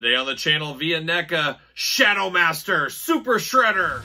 Today on the channel via NECA, Shadow Master Super Shredder.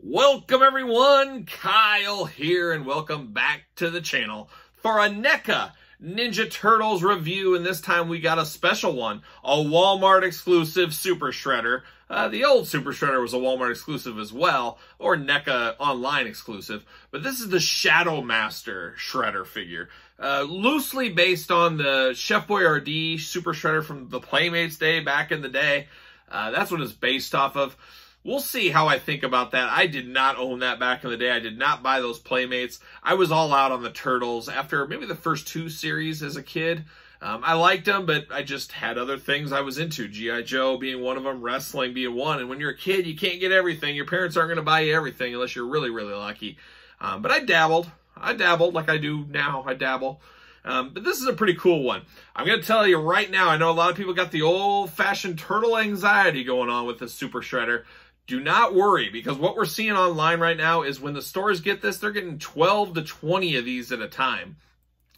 Welcome everyone, Kyle here, and welcome back to the channel for a NECA Ninja Turtles review, and this time we got a special one, a Walmart exclusive Super Shredder. Uh, the old Super Shredder was a Walmart exclusive as well, or NECA online exclusive, but this is the Shadow Master Shredder figure. Uh, loosely based on the Chef Boyardee Super Shredder from the Playmates day back in the day. Uh, that's what it's based off of. We'll see how I think about that. I did not own that back in the day. I did not buy those Playmates. I was all out on the Turtles after maybe the first two series as a kid. Um, I liked them, but I just had other things I was into. G.I. Joe being one of them, wrestling being one. And when you're a kid, you can't get everything. Your parents aren't going to buy you everything unless you're really, really lucky. Um, but I dabbled. I dabbled like I do now. I dabble. Um, but this is a pretty cool one. I'm going to tell you right now, I know a lot of people got the old-fashioned turtle anxiety going on with this Super Shredder. Do not worry because what we're seeing online right now is when the stores get this, they're getting 12 to 20 of these at a time.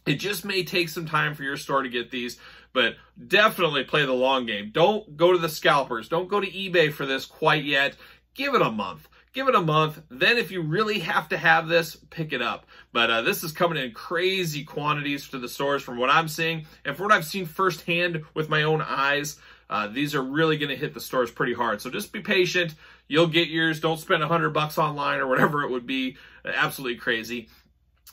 It just may take some time for your store to get these, but definitely play the long game. Don't go to the scalpers. Don't go to eBay for this quite yet. Give it a month. Give it a month. Then if you really have to have this, pick it up. But uh, this is coming in crazy quantities to the stores from what I'm seeing and from what I've seen firsthand with my own eyes. Uh, these are really going to hit the stores pretty hard. So just be patient. You'll get yours. Don't spend a hundred bucks online or whatever it would be. Absolutely crazy.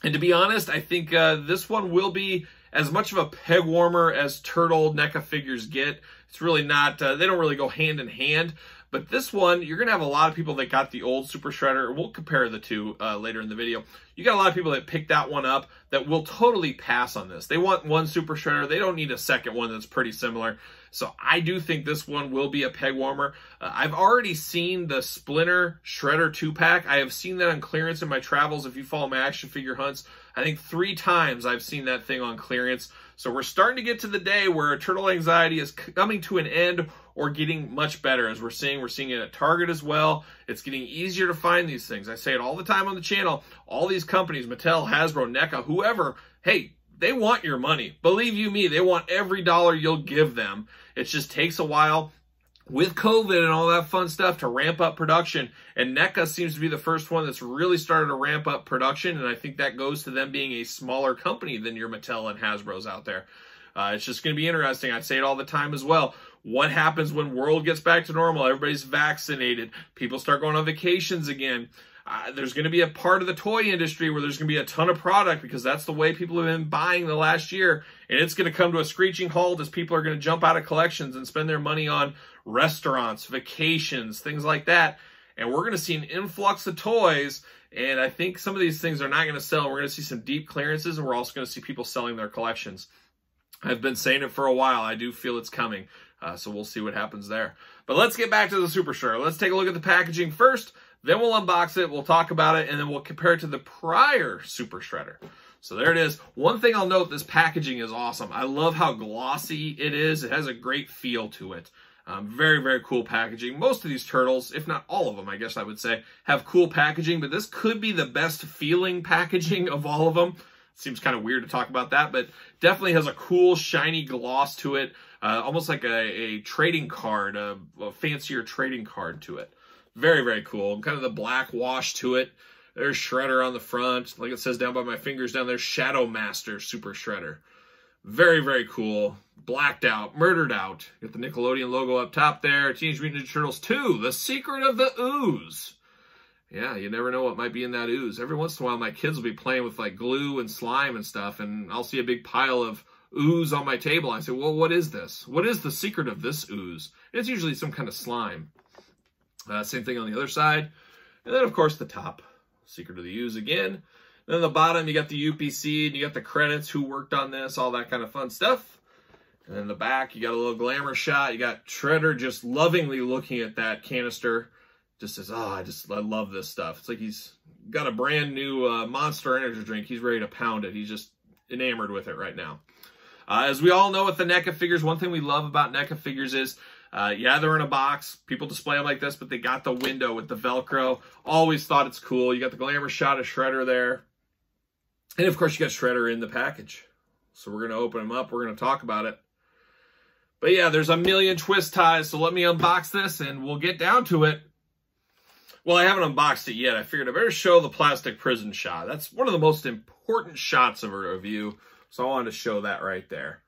And to be honest, I think uh, this one will be as much of a peg warmer as Turtle NECA figures get. It's really not, uh, they don't really go hand in hand. But this one, you're going to have a lot of people that got the old Super Shredder. We'll compare the two uh, later in the video. You got a lot of people that picked that one up that will totally pass on this. They want one Super Shredder. They don't need a second one that's pretty similar. So I do think this one will be a peg warmer. Uh, I've already seen the Splinter Shredder 2-pack. I have seen that on clearance in my travels. If you follow my action figure hunts, I think three times I've seen that thing on clearance. So we're starting to get to the day where Turtle Anxiety is coming to an end or getting much better as we're seeing. We're seeing it at Target as well. It's getting easier to find these things. I say it all the time on the channel. All these companies, Mattel, Hasbro, NECA, whoever, hey, they want your money. Believe you me, they want every dollar you'll give them. It just takes a while with COVID and all that fun stuff to ramp up production. And NECA seems to be the first one that's really started to ramp up production. And I think that goes to them being a smaller company than your Mattel and Hasbro's out there. Uh, it's just going to be interesting. I say it all the time as well. What happens when world gets back to normal? Everybody's vaccinated. People start going on vacations again. Uh, there's going to be a part of the toy industry where there's going to be a ton of product because that's the way people have been buying the last year. And it's going to come to a screeching halt as people are going to jump out of collections and spend their money on restaurants, vacations, things like that. And we're going to see an influx of toys. And I think some of these things are not going to sell. We're going to see some deep clearances and we're also going to see people selling their collections. I've been saying it for a while. I do feel it's coming. Uh, so we'll see what happens there. But let's get back to the Super Shredder. Let's take a look at the packaging first. Then we'll unbox it. We'll talk about it. And then we'll compare it to the prior Super Shredder. So there it is. One thing I'll note, this packaging is awesome. I love how glossy it is. It has a great feel to it. Um, very, very cool packaging. Most of these turtles, if not all of them, I guess I would say, have cool packaging, but this could be the best feeling packaging of all of them. Seems kind of weird to talk about that, but definitely has a cool, shiny gloss to it. Uh, almost like a, a trading card, a, a, fancier trading card to it. Very, very cool. Kind of the black wash to it. There's Shredder on the front. Like it says down by my fingers down there, Shadow Master Super Shredder. Very, very cool. Blacked out, murdered out. Got the Nickelodeon logo up top there. Teenage Mutant Ninja Turtles 2, The Secret of the Ooze. Yeah, you never know what might be in that ooze. Every once in a while, my kids will be playing with like glue and slime and stuff, and I'll see a big pile of ooze on my table. I say, well, what is this? What is the secret of this ooze? It's usually some kind of slime. Uh, same thing on the other side. And then, of course, the top. Secret of the ooze again. Then the bottom, you got the UPC, and you got the credits, who worked on this, all that kind of fun stuff. And then the back, you got a little glamour shot. You got Shredder just lovingly looking at that canister. Just says, oh, I just, I love this stuff. It's like he's got a brand new uh, Monster Energy drink. He's ready to pound it. He's just enamored with it right now. Uh, as we all know with the NECA figures, one thing we love about NECA figures is, uh, yeah, they're in a box. People display them like this, but they got the window with the Velcro. Always thought it's cool. You got the glamour shot of Shredder there. And of course, you got Shredder in the package. So we're going to open them up. We're going to talk about it. But yeah, there's a million twist ties, so let me unbox this and we'll get down to it. Well, I haven't unboxed it yet. I figured I better show the plastic prison shot. That's one of the most important shots of a review, so I wanted to show that right there.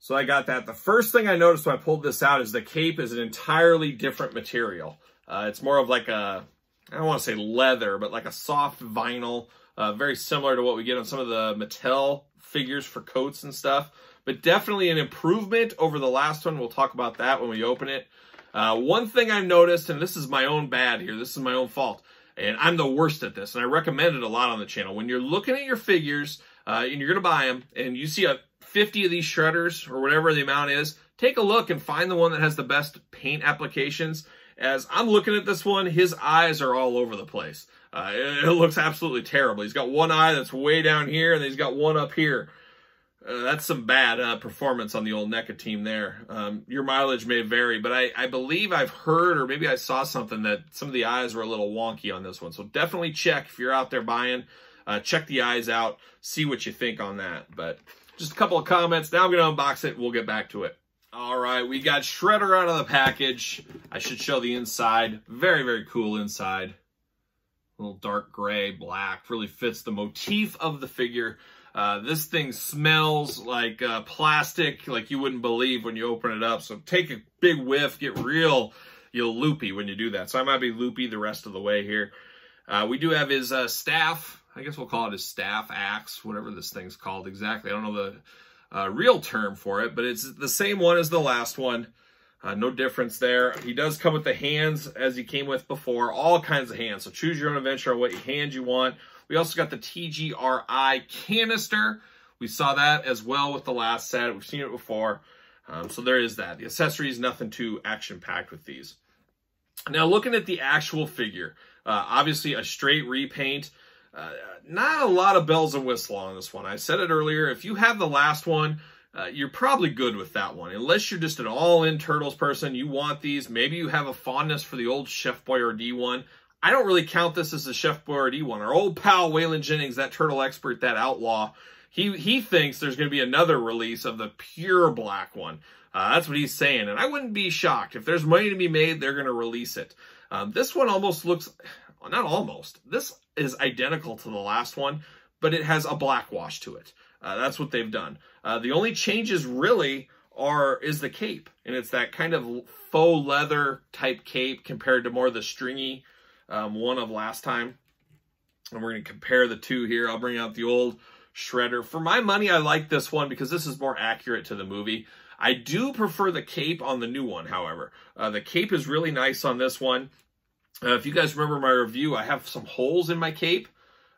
So I got that. The first thing I noticed when I pulled this out is the cape is an entirely different material. Uh, it's more of like a, I don't want to say leather, but like a soft vinyl, uh, very similar to what we get on some of the Mattel figures for coats and stuff but definitely an improvement over the last one. We'll talk about that when we open it. Uh, one thing I've noticed, and this is my own bad here, this is my own fault, and I'm the worst at this, and I recommend it a lot on the channel. When you're looking at your figures, uh, and you're going to buy them, and you see a 50 of these shredders, or whatever the amount is, take a look and find the one that has the best paint applications. As I'm looking at this one, his eyes are all over the place. Uh, it, it looks absolutely terrible. He's got one eye that's way down here, and he's got one up here. Uh, that's some bad uh, performance on the old NECA team there. Um, your mileage may vary, but I, I believe I've heard, or maybe I saw something that some of the eyes were a little wonky on this one. So definitely check if you're out there buying. Uh, check the eyes out, see what you think on that. But just a couple of comments. Now I'm going to unbox it. We'll get back to it. All right, we got Shredder out of the package. I should show the inside. Very, very cool inside. A little dark gray, black. Really fits the motif of the figure. Uh, this thing smells like uh, plastic, like you wouldn't believe when you open it up. So take a big whiff, get real, you'll loopy when you do that. So I might be loopy the rest of the way here. Uh, we do have his uh, staff. I guess we'll call it his staff axe, whatever this thing's called exactly. I don't know the uh, real term for it, but it's the same one as the last one. No difference there. He does come with the hands as he came with before, all kinds of hands. So choose your own adventure on what hand you want. We also got the TGRI canister. We saw that as well with the last set. We've seen it before. Um, so there is that. The accessories, nothing too action-packed with these. Now, looking at the actual figure, uh, obviously a straight repaint. Uh, not a lot of bells and whistles on this one. I said it earlier. If you have the last one, uh, you're probably good with that one. Unless you're just an all-in Turtles person, you want these. Maybe you have a fondness for the old Chef Boyardee one. I don't really count this as a Chef Boyardee one. Our old pal Waylon Jennings, that turtle expert, that outlaw, he he thinks there's going to be another release of the pure black one. Uh, that's what he's saying, and I wouldn't be shocked if there's money to be made. They're going to release it. Um, this one almost looks, not almost. This is identical to the last one, but it has a black wash to it. Uh, that's what they've done. Uh, the only changes really are is the cape, and it's that kind of faux leather type cape compared to more of the stringy um, one of last time. And we're going to compare the two here. I'll bring out the old Shredder. For my money, I like this one because this is more accurate to the movie. I do prefer the cape on the new one, however. Uh, the cape is really nice on this one. Uh, if you guys remember my review, I have some holes in my cape.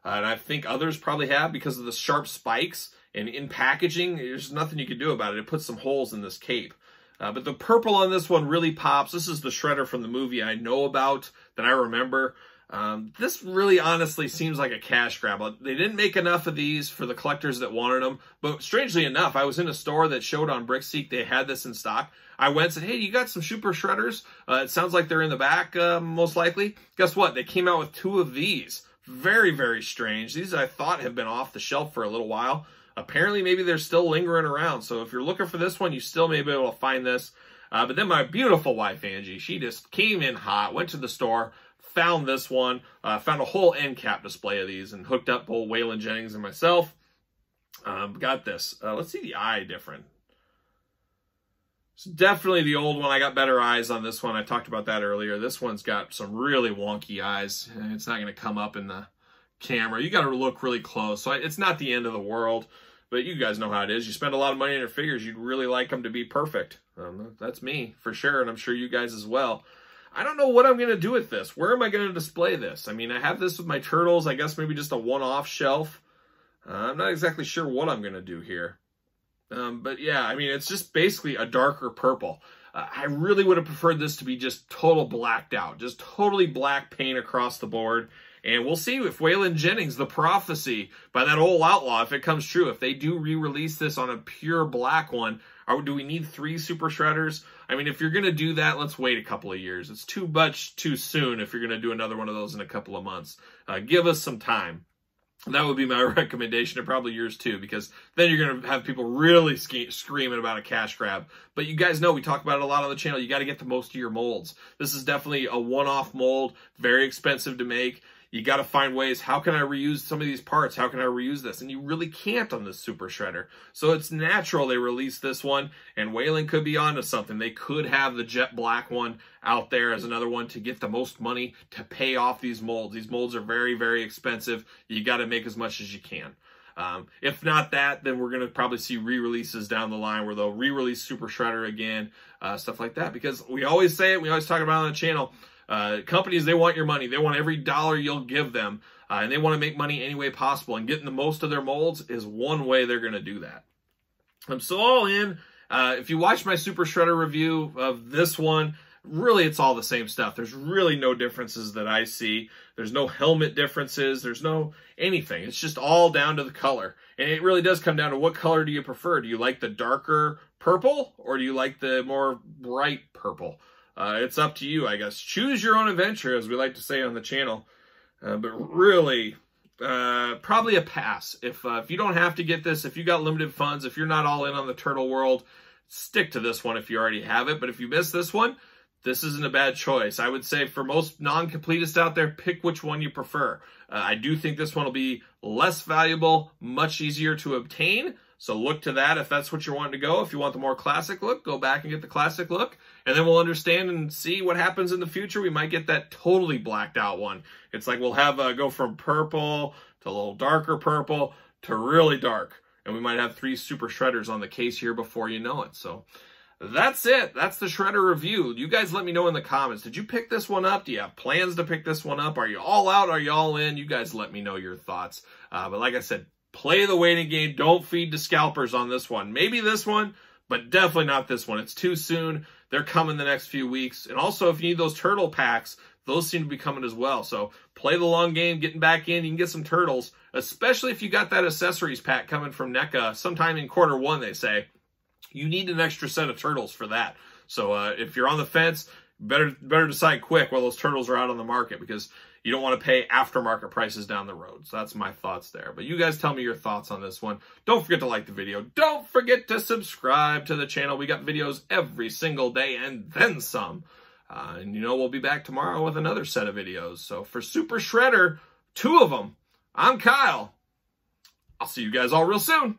Uh, and I think others probably have because of the sharp spikes. And in packaging, there's nothing you can do about it. It puts some holes in this cape. Uh, but the purple on this one really pops. This is the shredder from the movie I know about, that I remember. Um, this really honestly seems like a cash grab. Uh, they didn't make enough of these for the collectors that wanted them. But strangely enough, I was in a store that showed on Brickseek they had this in stock. I went and said, hey, you got some super shredders? Uh, it sounds like they're in the back, uh, most likely. Guess what? They came out with two of these. Very, very strange. These I thought have been off the shelf for a little while. Apparently, maybe they're still lingering around. So if you're looking for this one, you still may be able to find this. Uh, but then my beautiful wife, Angie, she just came in hot, went to the store, found this one, uh, found a whole end cap display of these, and hooked up both Waylon Jennings and myself. Um, got this. Uh, let's see the eye different. It's definitely the old one. I got better eyes on this one. I talked about that earlier. This one's got some really wonky eyes. It's not going to come up in the camera. You got to look really close. So it's not the end of the world, but you guys know how it is. You spend a lot of money on your figures. You'd really like them to be perfect. Um, that's me for sure, and I'm sure you guys as well. I don't know what I'm going to do with this. Where am I going to display this? I mean, I have this with my turtles. I guess maybe just a one-off shelf. Uh, I'm not exactly sure what I'm going to do here. Um, but yeah, I mean, it's just basically a darker purple. Uh, I really would have preferred this to be just total blacked out, just totally black paint across the board And we'll see if Waylon Jennings, the prophecy by that old outlaw, if it comes true, if they do re-release this on a pure black one, or do we need three super shredders? I mean, if you're going to do that, let's wait a couple of years. It's too much too soon if you're going to do another one of those in a couple of months. Uh, give us some time. That would be my recommendation, and probably yours too, because then you're going to have people really screaming about a cash grab. But you guys know we talk about it a lot on the channel. You got to get the most of your molds. This is definitely a one-off mold, very expensive to make you got to find ways, how can I reuse some of these parts? How can I reuse this? And you really can't on this Super Shredder. So it's natural they released this one, and Waylon could be onto something. They could have the jet black one out there as another one to get the most money to pay off these molds. These molds are very, very expensive. You got to make as much as you can. Um, if not that, then we're going to probably see re-releases down the line where they'll re-release Super Shredder again, uh, stuff like that. Because we always say it, we always talk about it on the channel, uh, companies, they want your money. They want every dollar you'll give them. Uh, and they want to make money any way possible. And getting the most of their molds is one way they're going to do that. I'm so all in. Uh, if you watch my Super Shredder review of this one, really it's all the same stuff. There's really no differences that I see. There's no helmet differences. There's no anything. It's just all down to the color. And it really does come down to what color do you prefer? Do you like the darker purple or do you like the more bright purple? Uh, it's up to you, I guess. Choose your own adventure, as we like to say on the channel. Uh, but really, uh, probably a pass. If uh, if you don't have to get this, if you got limited funds, if you're not all in on the turtle world, stick to this one if you already have it. But if you miss this one, this isn't a bad choice. I would say for most non-completists out there, pick which one you prefer. Uh, I do think this one will be less valuable, much easier to obtain, so look to that if that's what you're wanting to go. If you want the more classic look, go back and get the classic look. And then we'll understand and see what happens in the future. We might get that totally blacked out one. It's like we'll have a go from purple to a little darker purple to really dark. And we might have three super shredders on the case here before you know it. So that's it. That's the Shredder review. You guys let me know in the comments. Did you pick this one up? Do you have plans to pick this one up? Are you all out? Are you all in? You guys let me know your thoughts. Uh, but like I said, Play the waiting game. Don't feed to scalpers on this one. Maybe this one, but definitely not this one. It's too soon. They're coming the next few weeks. And also, if you need those turtle packs, those seem to be coming as well. So play the long game, getting back in. You can get some turtles, especially if you got that accessories pack coming from NECA sometime in quarter one, they say. You need an extra set of turtles for that. So uh, if you're on the fence, better better decide quick while those turtles are out on the market because you don't want to pay aftermarket prices down the road. So that's my thoughts there. But you guys tell me your thoughts on this one. Don't forget to like the video. Don't forget to subscribe to the channel. We got videos every single day and then some. Uh, and you know, we'll be back tomorrow with another set of videos. So for Super Shredder, two of them, I'm Kyle. I'll see you guys all real soon.